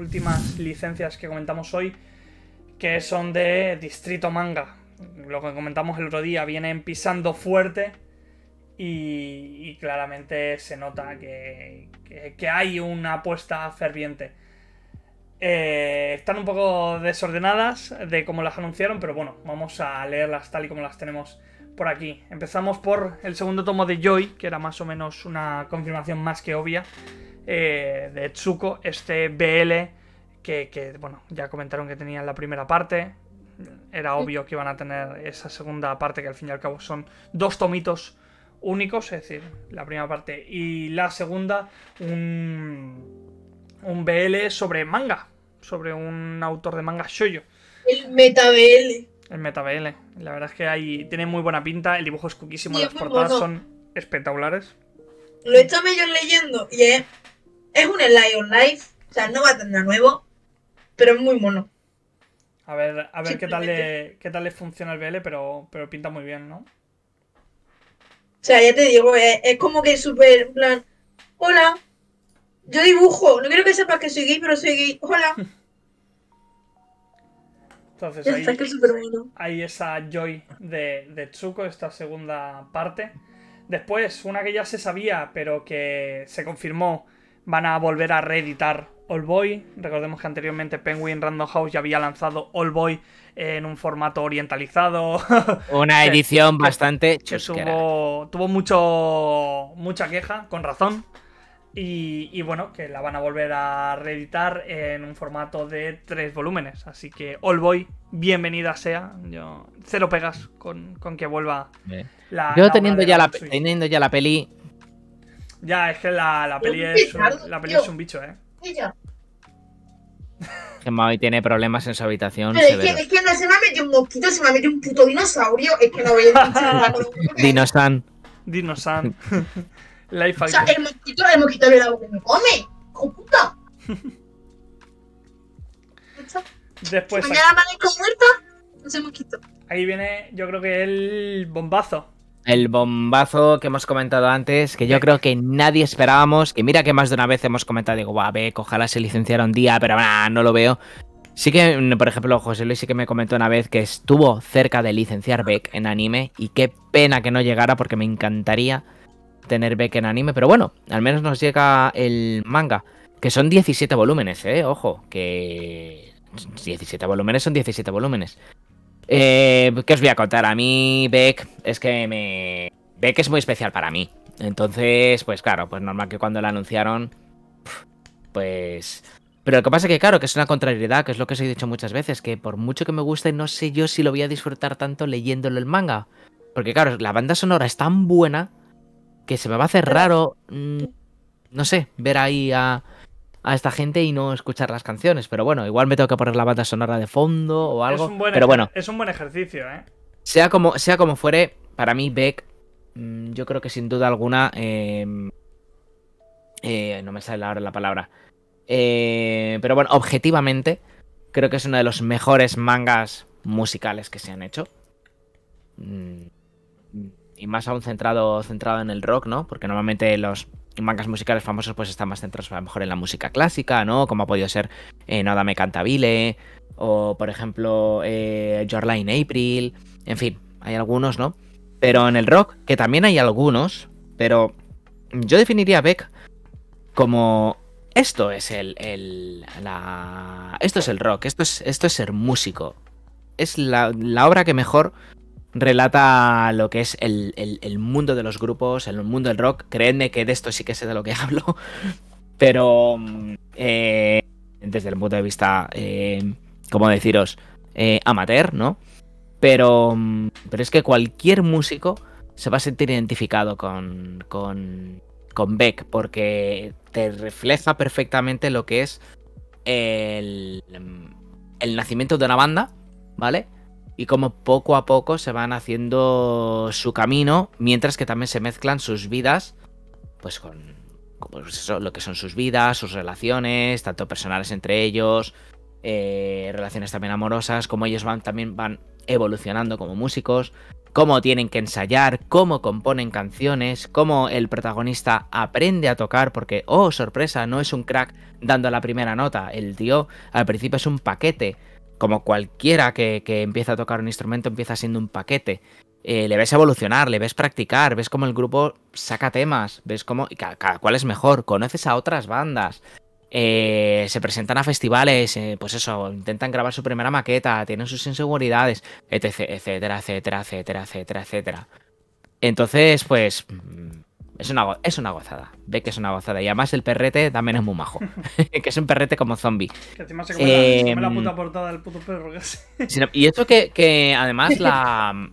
últimas licencias que comentamos hoy, que son de Distrito Manga. Lo que comentamos el otro día, vienen pisando fuerte y, claramente se nota que, hay una apuesta ferviente. Eh, están un poco desordenadas de cómo las anunciaron, pero bueno, vamos a leerlas tal y como las tenemos por aquí. Empezamos por el segundo tomo de Joy, que era más o menos una confirmación más que obvia, eh, de Tsuko, este BL, que, bueno, ya comentaron que tenían la primera parte. Era obvio que iban a tener esa segunda parte, que al fin y al cabo son dos tomitos únicos, es decir, la primera parte y la segunda, un, un BL sobre manga, sobre un autor de manga shoyo. El meta BL. El MetaBL. La verdad es que hay, tiene muy buena pinta, el dibujo es cuquísimo, las portadas son espectaculares. Lo he estado medio leyendo y es, es un Lion Life, o sea, no va a tener nuevo, pero es muy mono. A ver, a ver qué tal le, qué tal le funciona el BL, pero, pero pinta muy bien, ¿no? O sea, ya te digo, es, es como que súper, en plan, hola, yo dibujo, no quiero que sepas que soy gay, pero soy gay, hola. Entonces ahí, esa Joy de, de Tsuko, esta segunda parte. Después, una que ya se sabía, pero que se confirmó, van a volver a reeditar All Boy. Recordemos que anteriormente Penguin Random House ya había lanzado All Boy en un formato orientalizado. Una edición bastante que tuvo, tuvo mucho, mucha queja, con razón. Y, bueno, que la van a volver a reeditar en un formato de tres volúmenes. Así que All Boy, bienvenida sea. Yo cero pegas con, que vuelva la. Yo teniendo, ya la, teniendo ya la peli. Ya, es que la, peli, es, la peli es un bicho, eh. Que hoy tiene problemas en su habitación. Pero es que, es que, no se me ha metido un mosquito, se me ha metido un puto dinosaurio. Es que no voy a Dinosan. Dinosan. Life o sea, el mosquito, el mosquito le agua que me come. ¡Hijo puta! Después. Si mañana amanezco muerta, no sé mosquito. Ahí viene, yo creo que el bombazo. El bombazo que hemos comentado antes, que yo creo que nadie esperábamos, que mira que más de una vez hemos comentado, digo, guau, ve, ojalá se licenciara un día, pero no lo veo. Sí que, por ejemplo, José Luis sí que me comentó una vez que estuvo cerca de licenciar Beck en anime y qué pena que no llegara porque me encantaría tener Beck en anime, pero bueno, al menos nos llega el manga, que son 17 volúmenes, eh, ojo, que 17 volúmenes son 17 volúmenes. Eh, ¿Qué os voy a contar? A mí Beck es que me... Beck es muy especial para mí. Entonces, pues claro, pues normal que cuando la anunciaron, pues... Pero lo que pasa es que, claro, que es una contrariedad, que es lo que os he dicho muchas veces, que por mucho que me guste, no sé yo si lo voy a disfrutar tanto leyéndolo el manga. Porque, claro, la banda sonora es tan buena que se me va a hacer raro, mm, no sé, ver ahí a, esta gente y no escuchar las canciones. Pero bueno, igual me tengo que poner la banda sonora de fondo o algo. Es un buen pero bueno, es un buen ejercicio, ¿eh? Sea como, sea como fuere, para mí Beck, mm, yo creo que sin duda alguna, em, eh, no me sale ahora la palabra. Eh, pero bueno, objetivamente, creo que es uno de los mejores mangas musicales que se han hecho. Mm, y más aún centrado, centrado en el rock, ¿no? Porque normalmente los mangas musicales famosos pues están más centrados a lo mejor en la música clásica, ¿no? Como ha podido ser eh, Nada me cantabile o por ejemplo eh, Line April, en fin, hay algunos, ¿no? Pero en el rock, que también hay algunos, pero yo definiría a Beck como esto es el, el la, esto es el rock, esto es, esto es ser músico. Es la, la obra que mejor relata lo que es el, mundo de los grupos, el mundo del rock. Creedme que de esto sí que sé de lo que hablo. Pero eh, desde el punto de vista, eh, como deciros, eh, amateur, ¿no? Pero, pero es que cualquier músico se va a sentir identificado con, con, con Beck porque te refleja perfectamente lo que es el, el nacimiento de una banda, ¿vale? Y como poco a poco se van haciendo su camino, mientras que también se mezclan sus vidas, pues con pues lo que son sus vidas, sus relaciones, tanto personales entre ellos, eh, relaciones también amorosas, como ellos van también van evolucionando como músicos, cómo tienen que ensayar, cómo componen canciones, cómo el protagonista aprende a tocar, porque, oh, sorpresa, no es un crack dando la primera nota, el tío al principio es un paquete, como cualquiera que, empieza a tocar un instrumento empieza siendo un paquete. Eh, le ves evolucionar, le ves practicar, ves cómo el grupo saca temas, ves cómo cada, cada cual es mejor, conoces a otras bandas, eh, se presentan a festivales, eh, pues eso, intentan grabar su primera maqueta, tienen sus inseguridades, etc, etcétera, etcétera, etcétera, etcétera, etcétera. Entonces, pues mm, es una, es una gozada, ve que es una gozada. Y además el perrete también es muy majo, que es un perrete como zombie. Que encima se come, la, se come la Em, puta portada del puto perro. Sino- Y esto que, que además la,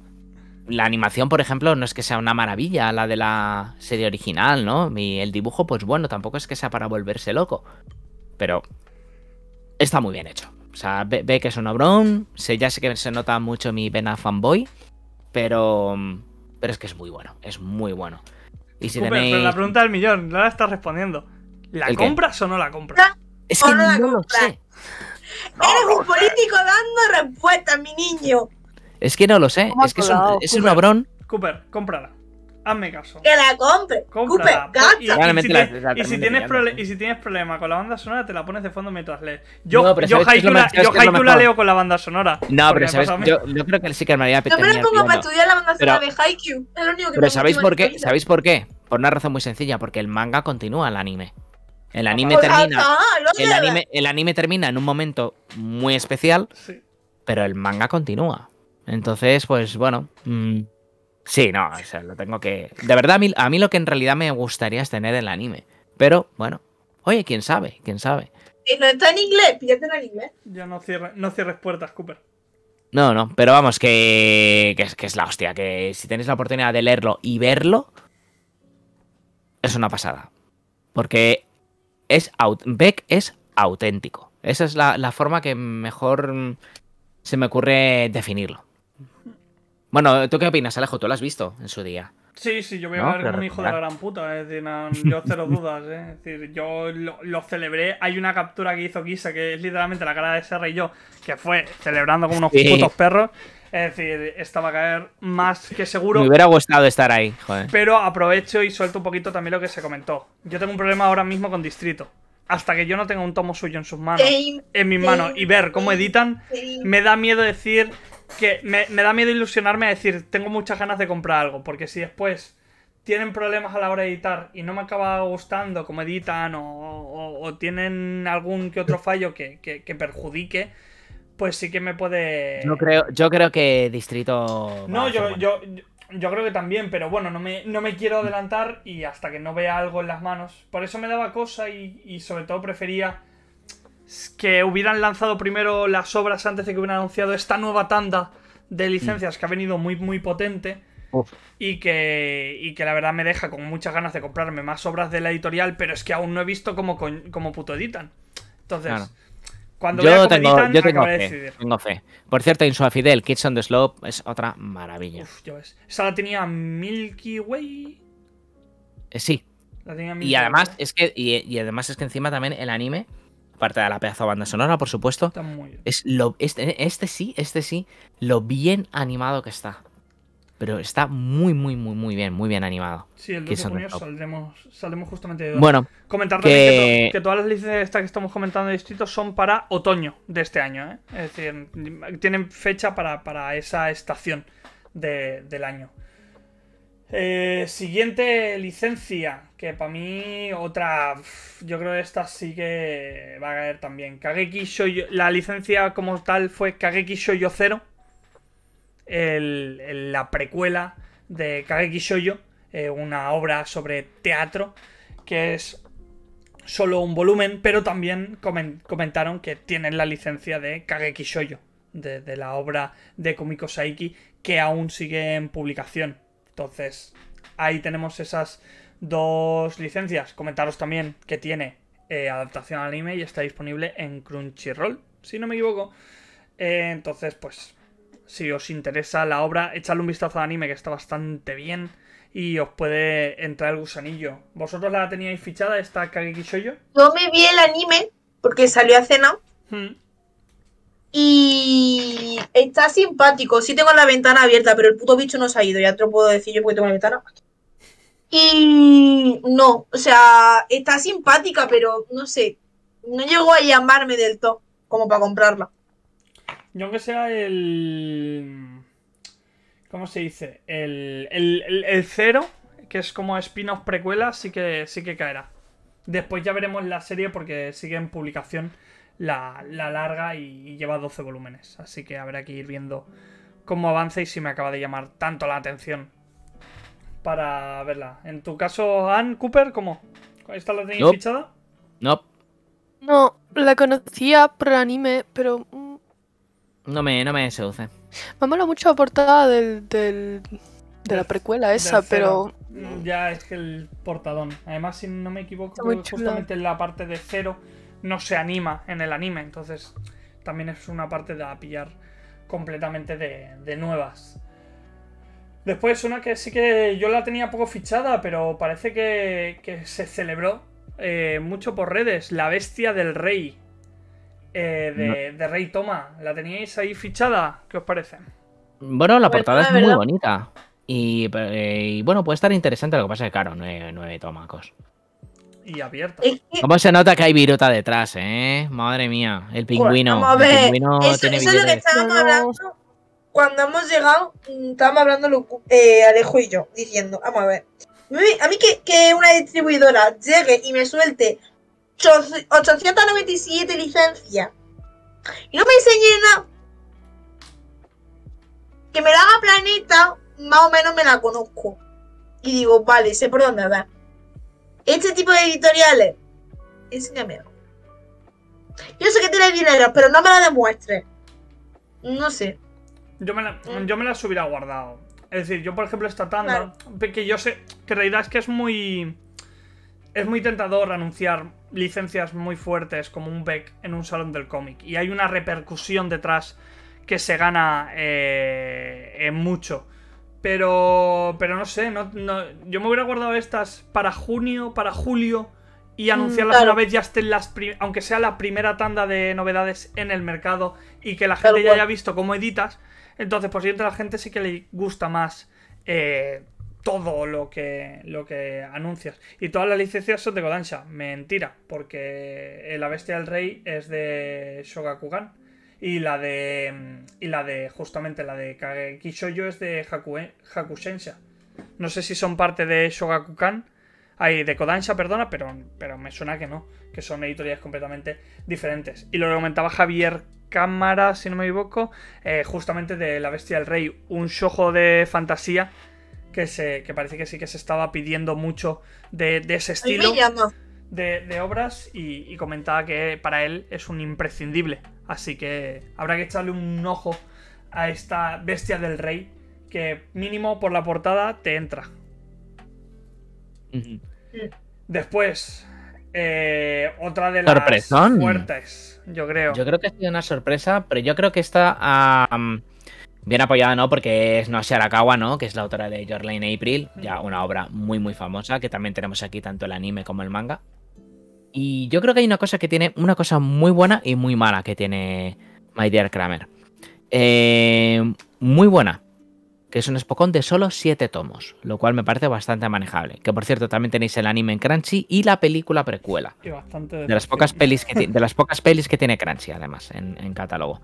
la animación, por ejemplo, no es que sea una maravilla, la de la serie original, ¿no? Y el dibujo, pues bueno, tampoco es que sea para volverse loco. Pero está muy bien hecho. O sea, ve, ve que es un obrón. Sé, ya sé que se nota mucho mi vena fanboy. Pero. Pero es que es muy bueno. Es muy bueno. Y si Cooper, tenéis. pero la pregunta del millón, no la estás respondiendo. ¿La compras o no la compras? Es que o no la no lo compras. sé. Eres un político dando respuestas, mi niño. Es que no lo sé. ¿Cómo Es que es un, es un Cooper? obrón. Cooper, cómprala. Hazme caso. Que la compre. Cómprala. Cooper, gasta. Y, y si, la- tienes- la y si tienes pillando, prole- sí. y si tienes problema con la banda sonora, te la pones de fondo mientras lees. Yo, No, yo ¿sabes qué es lo Haiku la, Haiku leo con la banda sonora. No, pero sabes, yo, yo creo que sí que me haría Yo me la pongo para estudiar la banda sonora de Haikyuu. Es lo único que Pero ¿sabéis por qué? ¿Sabéis por qué? Por una razón muy sencilla, porque el manga continúa el anime. El anime Pues termina. lo El anime, el anime termina en un momento muy especial, Sí. pero el manga continúa. Entonces, pues bueno. mm, sí, no, o sea, lo tengo que. De verdad, a mí, a mí lo que en realidad me gustaría es tener el anime. Pero, bueno. Oye, quién sabe, quién sabe. Si no está en inglés, pídatelo en inglés. Ya no cierres, no cierres puertas, Cooper. No, no, pero vamos, que, que, es, que es la hostia. Que si tenéis la oportunidad de leerlo y verlo, es una pasada. Porque es aut- Beck es auténtico. Esa es la, la forma que mejor se me ocurre definirlo. Bueno, ¿tú qué opinas, Alejo? ¿Tú lo has visto en su día? Sí, sí, yo voy a No, ver pero como un hijo de la gran puta. Es decir, no, yo cero dudas, ¿eh? Es decir, yo lo, lo celebré. Hay una captura que hizo Kisa que es literalmente la cara de Serra y yo, que fue celebrando como unos Sí. putos perros. Es decir, esta va a caer más que seguro. Me hubiera gustado estar ahí, joder. Pero aprovecho y suelto un poquito también lo que se comentó. Yo tengo un problema ahora mismo con Distrito. Hasta que yo no tenga un tomo suyo en sus manos, en mis manos, y ver cómo editan, me da miedo decir que. Me, me da miedo ilusionarme a decir, tengo muchas ganas de comprar algo. Porque si después tienen problemas a la hora de editar y no me acaba gustando cómo editan o, o- o tienen algún que otro fallo que, que- que perjudique, pues sí que me puede. Yo creo, yo creo que Distrito. No, bueno. yo, yo- yo creo que también, pero bueno, no me, no me quiero adelantar y hasta que no vea algo en las manos. Por eso me daba cosa y, y sobre todo prefería que hubieran lanzado primero las obras antes de que hubieran anunciado esta nueva tanda de licencias que ha venido muy, muy potente. Uf. Y que, y que la verdad me deja con muchas ganas de comprarme más obras de la editorial, pero es que aún no he visto cómo, cómo puto editan. Entonces, Claro. cuando Yo tengo, editan, yo tengo de fe, decidir. tengo fe. Por cierto, Insua Fidel, Kids on the Slope es otra maravilla. Uf, ya ves. Esa la tenía Milky Way. Eh, sí, La tenía Milky Y además Way. es que y, y además es que encima también el anime, aparte de la pedazo de banda sonora, por supuesto, Está muy bien. es lo este, este sí, este sí, lo bien animado que está. Pero está muy muy muy muy bien, muy bien animado. Sí, el 2 Kids de junio saldremos, saldremos justamente de. Bueno, Comentar que- que, to- que todas las licencias estas que estamos comentando de distritos son para otoño de este año, ¿eh? Es decir, tienen fecha para, para esa estación de- del año. Eh, siguiente licencia, que para mí otra, yo creo que esta sí que va a caer también. Kageki Shoujo, la licencia como tal fue Kageki Shoujo 0, el- la precuela de Kageki Shoujo, eh, una obra sobre teatro que es solo un volumen, pero también comen- comentaron que tienen la licencia de Kageki Shoujo, de, de la obra de Kumiko Saiki, que aún sigue en publicación. Entonces, ahí tenemos esas dos licencias. Comentaros también que tiene eh, adaptación al anime y está disponible en Crunchyroll, si no me equivoco. Eh, entonces, pues, si os interesa la obra, echadle un vistazo al anime que está bastante bien y os puede entrar el gusanillo. ¿Vosotros la teníais fichada esta Kageki Shoujo? Yo me vi el anime porque salió hace no. Hmm. Y está simpático. Sí tengo la ventana abierta, pero el puto bicho no se ha ido. Ya te lo puedo decir yo porque tengo la ventana. Y no, o sea, está simpática, pero no sé. No llegó a llamarme del todo como para comprarla. Yo aunque sea el... ¿Cómo se dice? El, el, el- el cero, que es como spin-off precuela, sí que, sí que caerá. Después ya veremos la serie porque sigue en publicación la, la larga y, y lleva 12 volúmenes. Así que habrá que ir viendo cómo avanza y si me acaba de llamar tanto la atención para verla. En tu caso, Ann Cooper, ¿cómo? ¿Esta la tenéis No. fichada? No, No, la conocía por el anime, pero mm, no me, no me seduce. me mola mucho la portada del, del- de la precuela esa, pero. Mm, Ya es que el portadón. Además, si no me equivoco, creo que justamente en la parte de cero no se anima en el anime. Entonces, también es una parte de a pillar completamente de, de nuevas. Después, una que sí que yo la tenía poco fichada, pero parece que, que se celebró eh, mucho por redes. La bestia del rey. eh, de, de Rey Toma. ¿La teníais ahí fichada? ¿Qué os parece? Bueno, la Pues, portada es muy verdad. bonita. Y, eh, y, bueno, puede estar interesante, lo que pasa es que, claro, nueve, nueve tomacos. Y abierta. Es que, ¿Cómo se nota que hay viruta detrás, eh? Madre mía, el pingüino. vamos a el ver, pingüino eso, tiene eso es lo que estábamos No. hablando cuando hemos llegado. mm, Estábamos hablando eh, Alejo y yo, diciendo, vamos a ver. A mí que, que una distribuidora llegue y me suelte 897 licencias y no me enseñe nada. Que me la haga Planeta, más o menos me la conozco. Y digo, vale, sé por dónde va. Este tipo de editoriales, enséñame. Yo sé que tienes dinero, pero no me la demuestres. No sé. Yo me, la, Mm. yo me las hubiera guardado. Es decir, yo por ejemplo esta tanda, que yo sé que en realidad es que es muy... Es muy tentador anunciar licencias muy fuertes como un Beck en un salón del cómic. Y hay una repercusión detrás que se gana eh, en mucho. Pero, pero no sé, no, no- yo me hubiera guardado estas para junio, para julio y anunciarlas claro. una vez ya estén las, aunque sea la primera tanda de novedades en el mercado y que la gente ya haya visto cómo editas. Entonces, posiblemente a la gente sí que le gusta más eh, todo lo que, lo que anuncias. Y todas las licencias son de Kodansha. Mentira, porque La Bestia del Rey es de Shogakukan. Y la de. mm, Y la de. Justamente la de Kageki Shoujo es de Hakue- Hakusensha. No sé si son parte de Shogakukan. Ay, de Kodansha, perdona, pero, pero me suena que no. Que son editoriales completamente diferentes. Y lo que comentaba Javier Cámara, si no me equivoco. eh, justamente de La Bestia del Rey. Un shojo de fantasía. Que, se, que parece que sí que se estaba pidiendo mucho de, de ese estilo llama. De, de obras y, y comentaba que para él es un imprescindible. Así que habrá que echarle un ojo a esta bestia del rey que mínimo por la portada te entra. Después, eh, otra de las Sorpresón. fuertes, yo creo. Yo creo que ha sido una sorpresa, pero yo creo que está bien apoyada, ¿no? Porque es Noshi Arakawa, ¿no? Que es la autora de Your Line April, ya una obra muy, muy famosa, que también tenemos aquí tanto el anime como el manga. Y yo creo que hay una cosa que tiene, una cosa muy buena y muy mala que tiene My Dear Kramer. Eh, muy buena, que es un Spokon de solo 7 tomos, lo cual me parece bastante manejable. Que por cierto, también tenéis el anime en Crunchy y la película precuela. Y bastante De las pocas pelis que, de las pocas pelis que tiene Crunchy, además, en, en catálogo.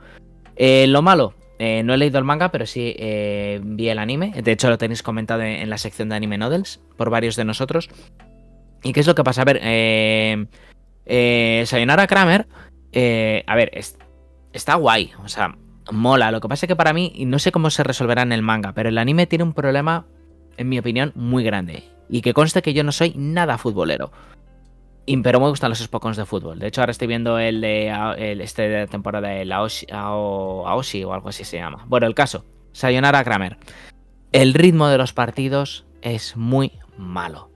Eh, lo malo, eh, no he leído el manga, pero sí eh, vi el anime. De hecho, lo tenéis comentado en, en la sección de Anime Novels por varios de nosotros. ¿Y qué es lo que pasa? A ver, eh, eh, Sayonara Kramer, eh, a ver, es- está guay, o sea, mola. Lo que pasa es que para mí, y no sé cómo se resolverá en el manga, pero el anime tiene un problema, en mi opinión, muy grande. Y que conste que yo no soy nada futbolero. Pero me gustan los Spokons de fútbol. De hecho, ahora estoy viendo el de este de temporada de Aoshi, Ao- Aoshi o algo así se llama. Bueno, el caso. Sayonara Kramer. El ritmo de los partidos es muy malo.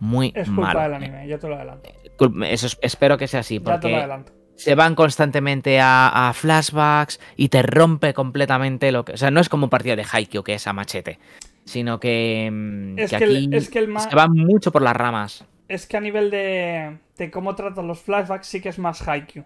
Muy Es culpa malo. del anime, yo te lo adelanto. Cul- Eso es- espero que sea así, Ya te lo porque adelanto. se van constantemente a, a flashbacks y te rompe completamente lo que. O sea, no es como un partido de Haikyuu que es a machete, sino que, mm, Es que que, aquí el, es que el ma- se va mucho por las ramas. es que a nivel de, de cómo tratan los flashbacks sí que es más Haikyuu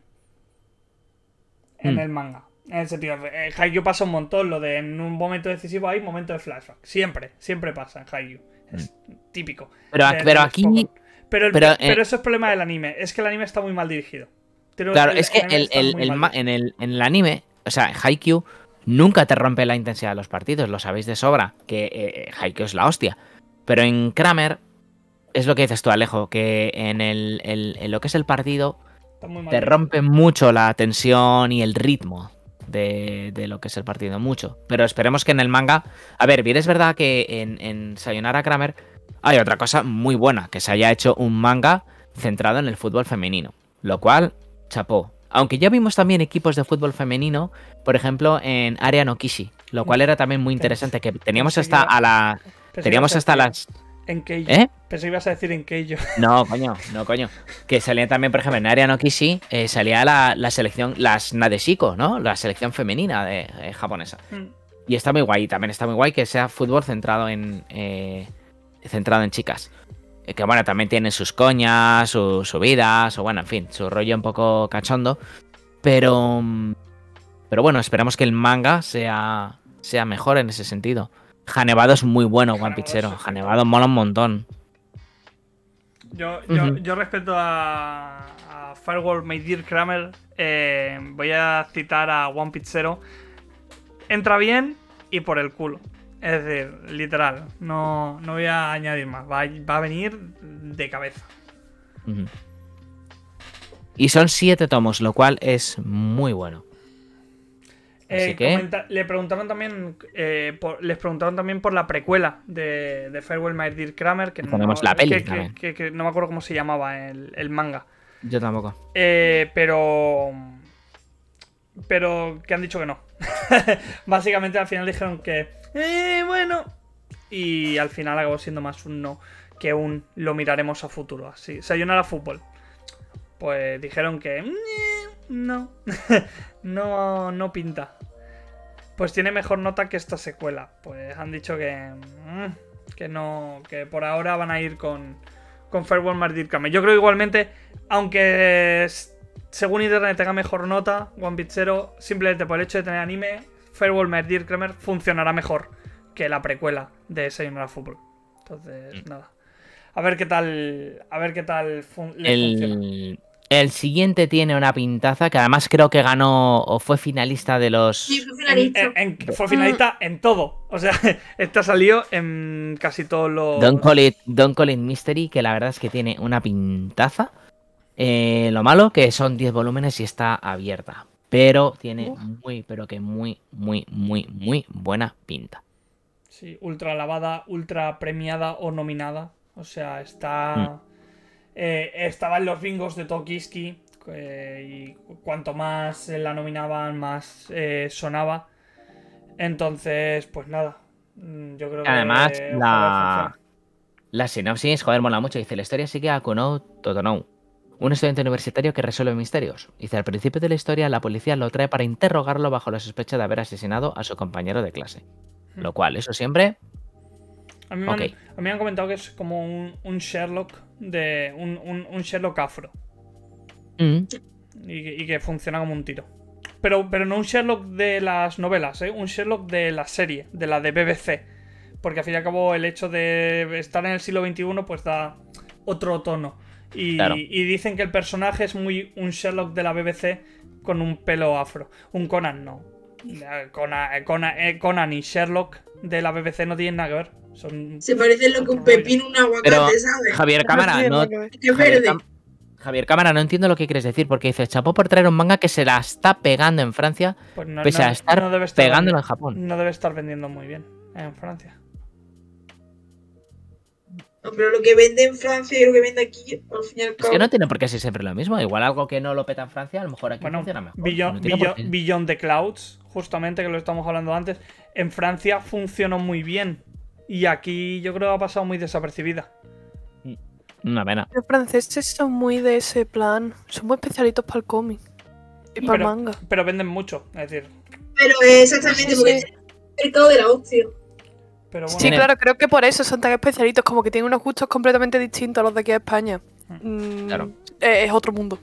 en Hmm. el manga. En el sentido, en Haikyuu pasa un montón, lo de en un momento decisivo hay momento de flashback. Siempre, siempre pasa en Haikyuu. Es típico. Pero, de- Mm. pero aquí. Pero, el- pero, eh, pero eso es problema del anime. Es que el anime está muy mal dirigido. Claro, el- es que el, en, el, en el anime, o sea, Haikyuu nunca te rompe la intensidad de los partidos, lo sabéis de sobra, que eh, Haikyuu es la hostia. Pero en Kramer, es lo que dices tú, Alejo, que en, el, el- en lo que es el partido te rompe mucho la tensión y el ritmo de, de lo que es el partido, mucho. Pero esperemos que en el manga. A ver, bien es verdad que en, en Sayonara Kramer hay otra cosa muy buena, que se haya hecho un manga centrado en el fútbol femenino. Lo cual, chapó. Aunque ya vimos también equipos de fútbol femenino, por ejemplo, en Area no Kishi, lo cual era también muy interesante, que teníamos hasta a la. Teníamos hasta las. En Keijo. ¿Eh? Pensé que ibas a decir en Keijo. No, coño, no, coño. Que salía también, por ejemplo, en Area no Kishi, eh, salía la, la selección, las Nadeshiko, ¿no? La selección femenina de, eh, japonesa. Mm. Y está muy guay, también está muy guay que sea fútbol centrado en eh, centrado en chicas. Eh, Que bueno, también tienen sus coñas, sus subidas, o bueno, en fin, su rollo un poco cachondo. Pero. mm, Pero bueno, esperamos que el manga sea, sea mejor en ese sentido. Hanevado es muy bueno, One Hanevado Pichero. es Hanevado mola un montón. Yo, yo, respecto a, a Firewall My Dear Kramer, eh, voy a citar a One Piece Zero. Entra bien y por el culo. Es decir, literal. No, no voy a añadir más. Va, va a venir de cabeza. Y son siete tomos, lo cual es muy bueno. Eh, que- comenta- le preguntaron también eh, por- les preguntaron también por la precuela de, de Farewell My Dear Kramer que no, la peli que- no me acuerdo cómo se llamaba el, el manga. Yo tampoco. Eh, pero pero que han dicho que no. Básicamente al final dijeron que eh, bueno y al final acabó siendo más un no que un lo miraremos a futuro así. Sayonara Fútbol. Pues dijeron que "Eh, no no no pinta pues tiene mejor nota que esta secuela. Pues han dicho que mm, que no que por ahora van a ir con con Farewell Martyr Kame yo creo igualmente aunque según internet tenga mejor nota One Piece Zero simplemente por el hecho de tener anime Farewell Martyr Kramer funcionará mejor que la precuela de Sayonara Fútbol. Entonces nada. A ver qué tal a ver qué tal fun- le funciona. El, siguiente tiene una pintaza que además creo que ganó o fue finalista de los. Sí, fue finalista. en- en- fue finalista en todo. O sea, esta salió en casi todos los. Don't Call It, Don't Call It Mystery, que la verdad es que tiene una pintaza. Eh, lo malo que son 10 volúmenes y está abierta. Pero tiene Uf. muy, pero que muy, muy, muy, muy buena pinta. Sí, ultra lavada, ultra premiada o nominada. O sea, está. Eh, estaba en los bingos de Tokiski. eh, y cuanto más la nominaban, más eh, sonaba. Entonces, pues nada. mm, Yo creo que. Además, la, la sinopsis, joder, mola mucho. Dice, la historia sigue a Kuno Totonou, un estudiante universitario que resuelve misterios. Dice, al principio de la historia, la policía lo trae para interrogarlo bajo la sospecha de haber asesinado a su compañero de clase. Lo cual, eso siempre... A mí, me han, ok. a mí me han comentado que es como un, un Sherlock de. Un, un- un Sherlock afro. mm, y, que- y que funciona como un tiro. Pero, pero no un Sherlock de las novelas, ¿eh? un Sherlock de la serie, de la de BBC. Porque al fin y al cabo el hecho de estar en el siglo XXI pues da otro tono. Y, Claro. y dicen que el personaje es muy un Sherlock de la BBC con un pelo afro. Un Conan no. Conan, eh, Conan- eh, Conan y Sherlock de la BBC no tienen nada que ver. Son Se parece lo que un pepino un aguacate, Pero, ¿sabes? Javier Cámara, no, es Javier, Cámara, no entiendo lo que quieres decir, porque dice, chapó por traer un manga que se la está pegando en Francia, pues no- pese no- a estar no debe estar pegándolo en Japón. No debe estar vendiendo muy bien en Francia. No, pero lo que vende en Francia y lo que vende aquí, al fin y al Es cabo. que no tiene por qué ser siempre lo mismo. Igual algo que no lo peta en Francia, a lo mejor aquí Bueno, funciona mejor. Beyond the Clouds, justamente que lo estamos hablando antes, en Francia funcionó muy bien. Y aquí yo creo que ha pasado muy desapercibida. Una pena. Los franceses son muy de ese plan. Son muy especialitos para el cómic. Y para el Pero- manga. Pero venden mucho, es decir. Pero exactamente, Sí, porque sí. es el mercado de la hostia. Pero bueno, Sí, claro, creo que por eso son tan especialitos, como que tienen unos gustos completamente distintos a los de aquí a España. Mm, Claro. eh, es otro mundo.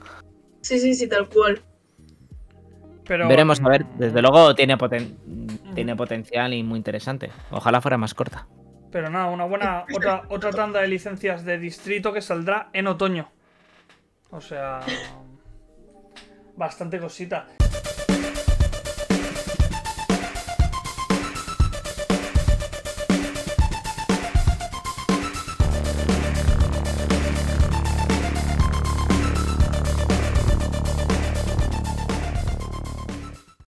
Sí, sí, sí, tal cual. Pero, Veremos, a ver. mm, Desde luego tiene, poten- tiene potencial y muy interesante. Ojalá fuera más corta. Pero nada, una buena. Otra, otra tanda de licencias de distrito que saldrá en otoño. O sea. Bastante cosita.